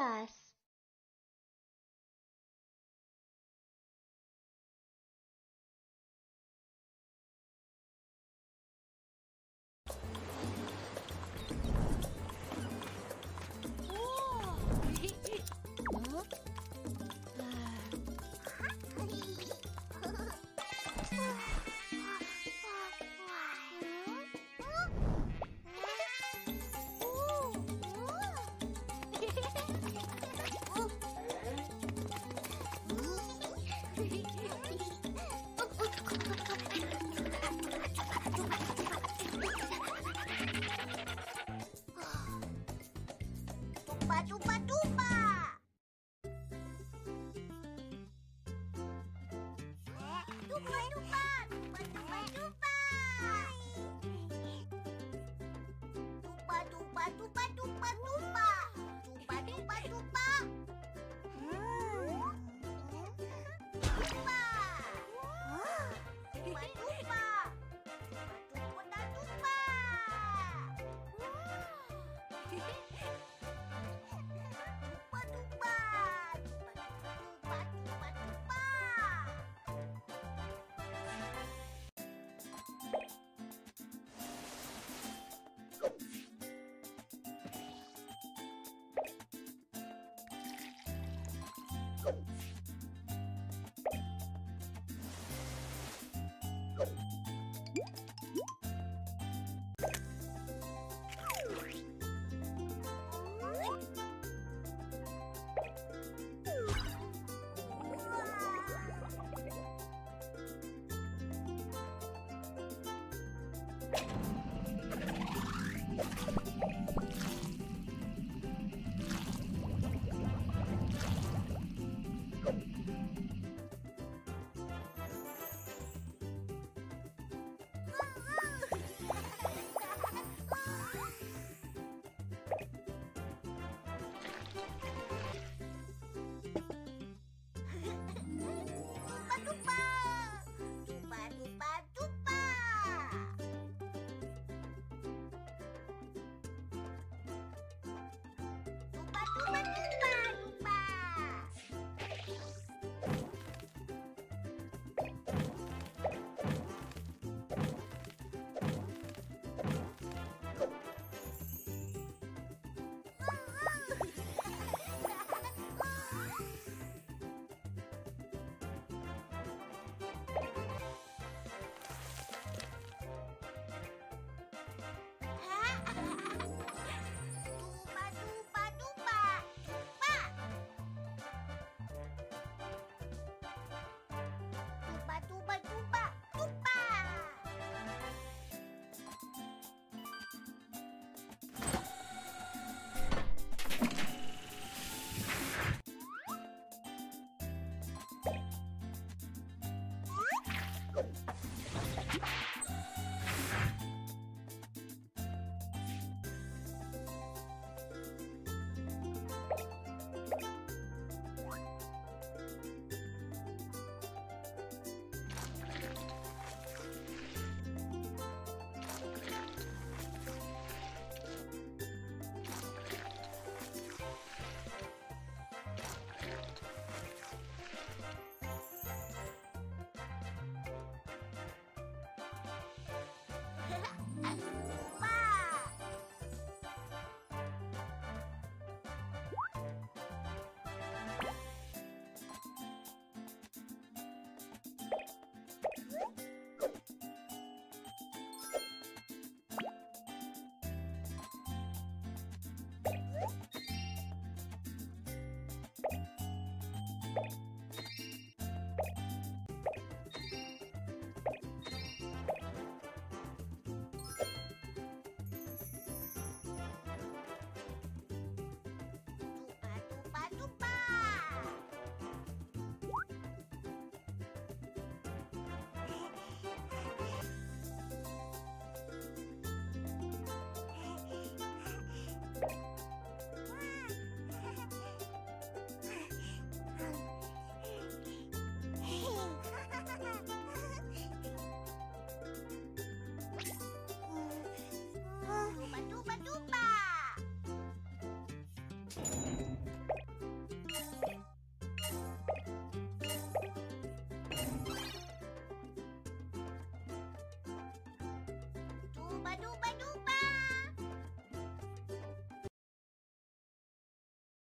bebas. lupa zapatos